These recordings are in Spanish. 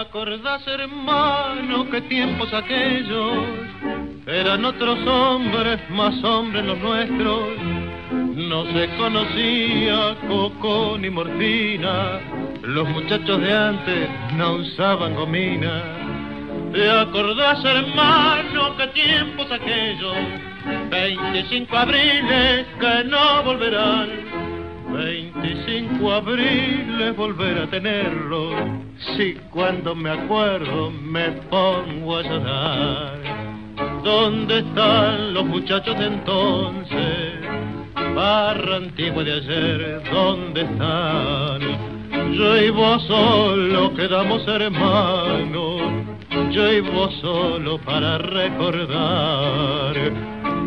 acordás, hermano, qué tiempos aquellos? Eran otros hombres, más hombres los nuestros. No se conocía coco ni morfina. Los muchachos de antes no usaban gomina. ¿Te acordás, hermano, qué tiempos aquellos? 25 abriles que no volverán 25 abriles volver a tenerlo, si cuando me acuerdo me pongo a llorar. ¿Dónde están los muchachos de entonces? Barra antigua de ayer, ¿dónde están? Yo y vos solo quedamos hermanos, yo y vos solo para recordar.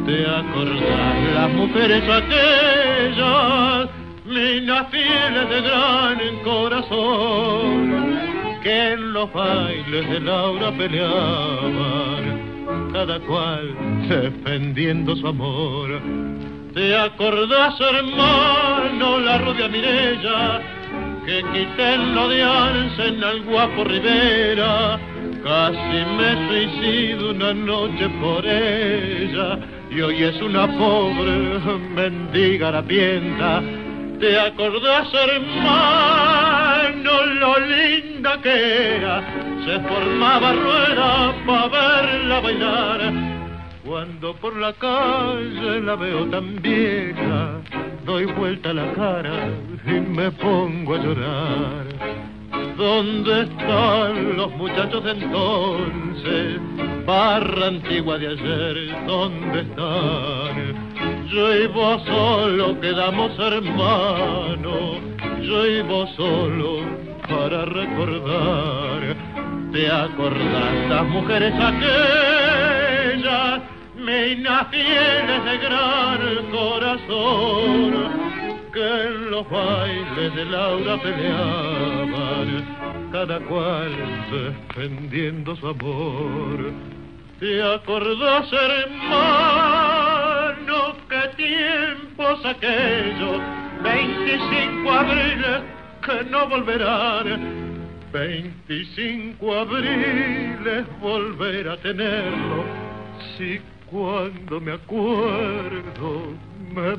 ¿Te acordás las mujeres aquellas? Minas fieles de gran corazón, que en los bailes de Laura peleaban, cada cual defendiendo su amor. ¿Te acordás, hermano, la rubia Mirella, que quité en lo de en al guapo Rivera? Casi me suicido una noche por ella, y hoy es una pobre mendiga harapienta ¿Te acordás, hermano, lo linda que era? Se formaba rueda para verla bailar. Cuando por la calle la veo tan vieja, doy vuelta la cara y me pongo a llorar. ¿Dónde están los muchachos de entonces? Barra antigua de ayer, ¿dónde están? Yo y vos solo quedamos hermanos, yo y vos solo para recordar. ¿Te acordás las mujeres aquellas, minas fieles de gran corazón, que en los bailes de Laura peleaban, cada cual defendiendo su amor? ¿Te acordás, hermano, tiempos aquellos? 25 abriles que no volverán. 25 abriles volver a tenerlo. Si cuando me acuerdo me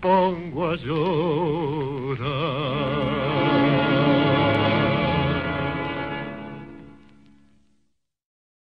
pongo a llorar.